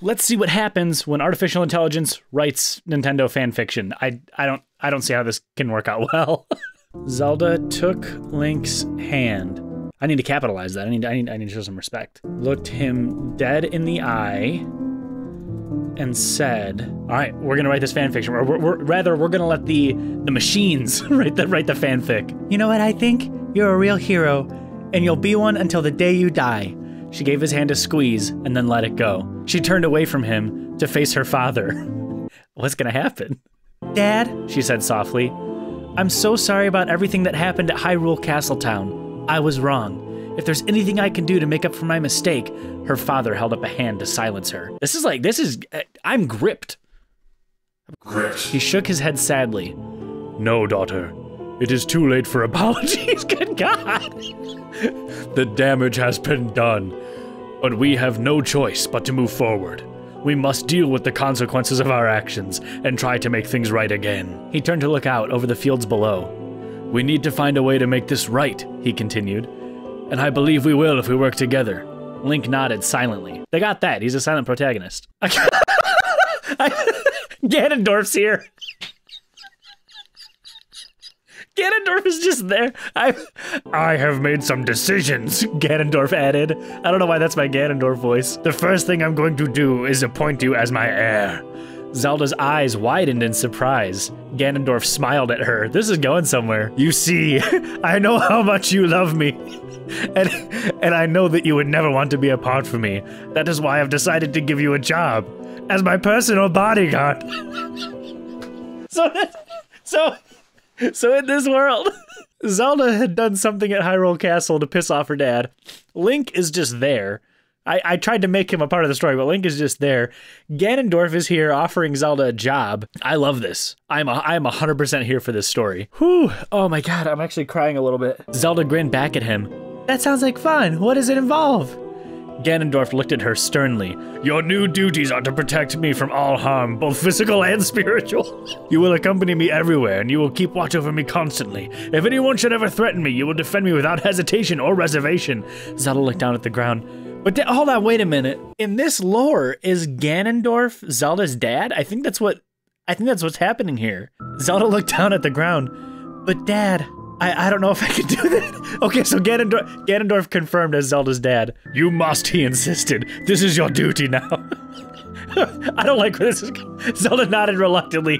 let's see what happens when artificial intelligence writes Nintendo fan fiction. I I don't I don't see how this can work out well. Zelda took Link's hand. I need to capitalize that. I need I need I need to show some respect. Looked him dead in the eye and said, "All right, we're gonna write this fan fiction. Or we're, we're, rather, we're gonna let the the machines write the write the fanfic." You know what? I think you're a real hero, and you'll be one until the day you die. She gave his hand a squeeze and then let it go. She turned away from him to face her father. What's gonna happen? Dad, she said softly, I'm so sorry about everything that happened at Hyrule Castletown. I was wrong. If there's anything I can do to make up for my mistake, her father held up a hand to silence her. This is like, this is, uh, I'm gripped. Gripped. He shook his head sadly. No, daughter. It is too late for apologies. Good God. the damage has been done. But we have no choice but to move forward. We must deal with the consequences of our actions and try to make things right again. He turned to look out over the fields below. We need to find a way to make this right, he continued. And I believe we will if we work together. Link nodded silently. They got that. He's a silent protagonist. Ganondorf's here. Ganondorf is just there. I I have made some decisions, Ganondorf added. I don't know why that's my Ganondorf voice. The first thing I'm going to do is appoint you as my heir. Zelda's eyes widened in surprise. Ganondorf smiled at her. This is going somewhere. You see, I know how much you love me. And, and I know that you would never want to be apart from me. That is why I've decided to give you a job as my personal bodyguard. so, so so in this world, Zelda had done something at Hyrule Castle to piss off her dad. Link is just there. I, I tried to make him a part of the story, but Link is just there. Ganondorf is here offering Zelda a job. I love this. I'm a, I'm 100% here for this story. Whew. Oh my god, I'm actually crying a little bit. Zelda grinned back at him. That sounds like fun. What does it involve? Ganondorf looked at her sternly. Your new duties are to protect me from all harm, both physical and spiritual. You will accompany me everywhere, and you will keep watch over me constantly. If anyone should ever threaten me, you will defend me without hesitation or reservation. Zelda looked down at the ground. But hold on, wait a minute. In this lore, is Ganondorf Zelda's dad? I think that's what I think that's what's happening here. Zelda looked down at the ground. But dad, I, I don't know if I can do that. Okay, so Ganondorf, Ganondorf confirmed as Zelda's dad. You must, he insisted. This is your duty now. I don't like where this is going. Zelda nodded reluctantly.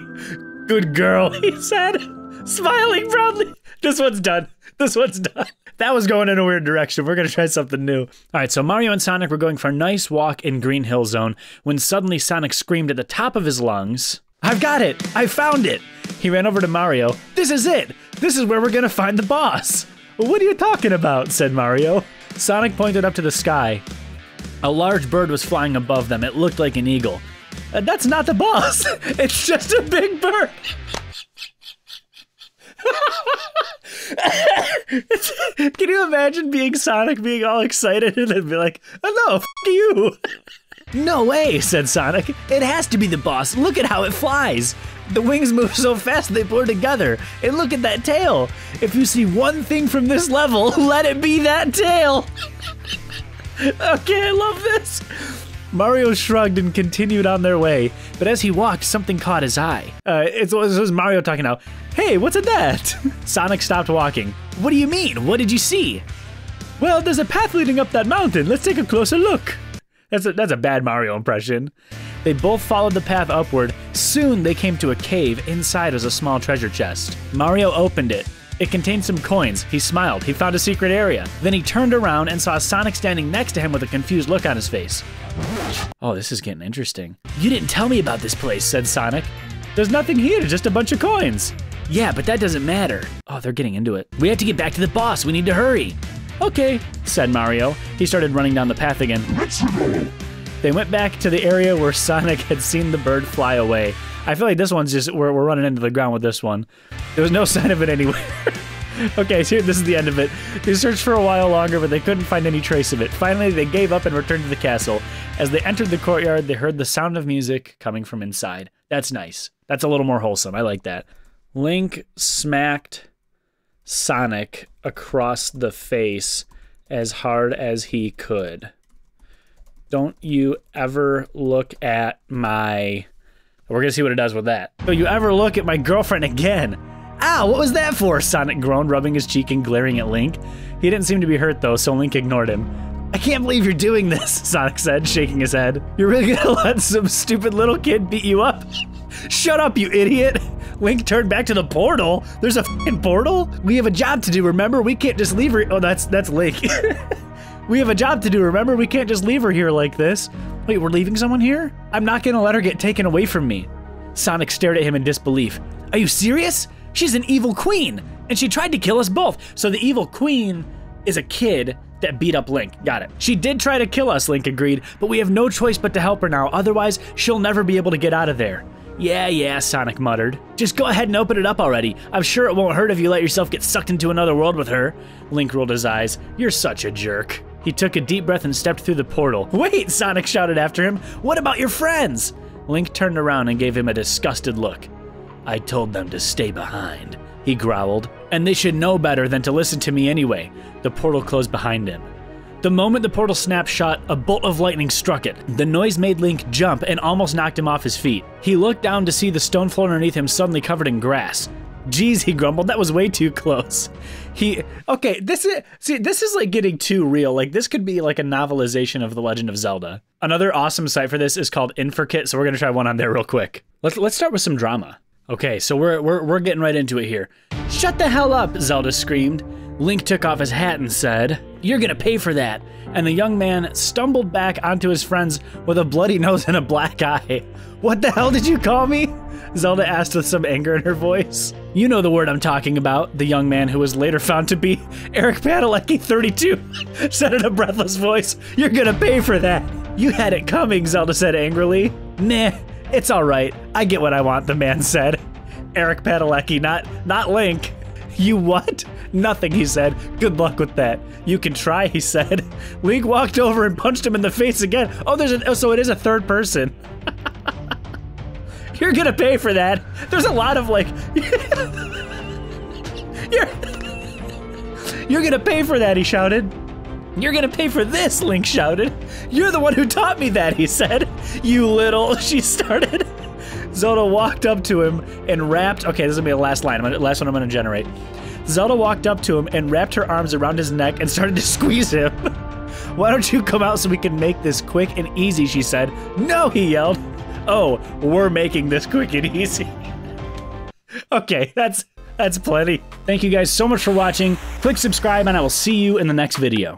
Good girl, he said, smiling proudly. This one's done. This one's done. That was going in a weird direction. We're gonna try something new. All right, so Mario and Sonic were going for a nice walk in Green Hill Zone when suddenly Sonic screamed at the top of his lungs, I've got it! I found it! He ran over to Mario. This is it! This is where we're gonna find the boss! What are you talking about? said Mario. Sonic pointed up to the sky. A large bird was flying above them. It looked like an eagle. Uh, that's not the boss! it's just a big bird! Can you imagine being Sonic being all excited and then be like, oh no, f you! No way, said Sonic. It has to be the boss. Look at how it flies. The wings move so fast they blur together. And look at that tail. If you see one thing from this level, let it be that tail. okay, I love this. Mario shrugged and continued on their way, but as he walked, something caught his eye. Uh, it was Mario talking now. Hey, what's in that? Sonic stopped walking. What do you mean? What did you see? Well, there's a path leading up that mountain. Let's take a closer look. That's a, that's a bad Mario impression. They both followed the path upward. Soon they came to a cave. Inside was a small treasure chest. Mario opened it. It contained some coins. He smiled. He found a secret area. Then he turned around and saw Sonic standing next to him with a confused look on his face. Oh, this is getting interesting. You didn't tell me about this place, said Sonic. There's nothing here, just a bunch of coins. Yeah, but that doesn't matter. Oh, they're getting into it. We have to get back to the boss. We need to hurry. Okay, said Mario. He started running down the path again. They went back to the area where Sonic had seen the bird fly away. I feel like this one's just, we're, we're running into the ground with this one. There was no sign of it anywhere. okay, so this is the end of it. They searched for a while longer, but they couldn't find any trace of it. Finally, they gave up and returned to the castle. As they entered the courtyard, they heard the sound of music coming from inside. That's nice. That's a little more wholesome. I like that. Link smacked Sonic across the face as hard as he could. Don't you ever look at my. We're gonna see what it does with that. Don't you ever look at my girlfriend again? Ow, what was that for? Sonic groaned, rubbing his cheek and glaring at Link. He didn't seem to be hurt though, so Link ignored him. I can't believe you're doing this, Sonic said, shaking his head. You're really gonna let some stupid little kid beat you up? Shut up, you idiot! Link turned back to the portal. There's a portal? We have a job to do, remember? We can't just leave her. Oh, that's that's Link. we have a job to do, remember? We can't just leave her here like this. Wait, we're leaving someone here? I'm not gonna let her get taken away from me. Sonic stared at him in disbelief. Are you serious? She's an evil queen, and she tried to kill us both. So the evil queen is a kid that beat up Link. Got it. She did try to kill us, Link agreed, but we have no choice but to help her now. Otherwise, she'll never be able to get out of there. Yeah, yeah, Sonic muttered. Just go ahead and open it up already. I'm sure it won't hurt if you let yourself get sucked into another world with her. Link rolled his eyes. You're such a jerk. He took a deep breath and stepped through the portal. Wait, Sonic shouted after him. What about your friends? Link turned around and gave him a disgusted look. I told them to stay behind, he growled. And they should know better than to listen to me anyway. The portal closed behind him. The moment the portal snapped shut, a bolt of lightning struck it. The noise made Link jump and almost knocked him off his feet. He looked down to see the stone floor underneath him suddenly covered in grass. Geez, he grumbled, that was way too close. He okay, this is see, this is like getting too real. Like this could be like a novelization of The Legend of Zelda. Another awesome site for this is called Inferkit, so we're gonna try one on there real quick. Let's let's start with some drama. Okay, so we're we're we're getting right into it here. Shut the hell up, Zelda screamed. Link took off his hat and said, You're gonna pay for that. And the young man stumbled back onto his friends with a bloody nose and a black eye. What the hell did you call me? Zelda asked with some anger in her voice. You know the word I'm talking about, the young man who was later found to be Eric Padalecki 32 said in a breathless voice. You're gonna pay for that. You had it coming, Zelda said angrily. Nah, it's alright. I get what I want, the man said. Eric Padalecki, not not Link. You what? Nothing, he said. Good luck with that. You can try, he said. Link walked over and punched him in the face again. Oh, there's a, oh, so it is a third person. You're gonna pay for that. There's a lot of like. you're, you're gonna pay for that, he shouted. You're gonna pay for this, Link shouted. You're the one who taught me that, he said. You little, she started. Zelda walked up to him and wrapped. Okay, this is gonna be the last line. Gonna, last one I'm gonna generate. Zelda walked up to him and wrapped her arms around his neck and started to squeeze him. Why don't you come out so we can make this quick and easy? She said. No, he yelled. Oh, we're making this quick and easy. okay, that's that's plenty. Thank you guys so much for watching. Click subscribe and I will see you in the next video.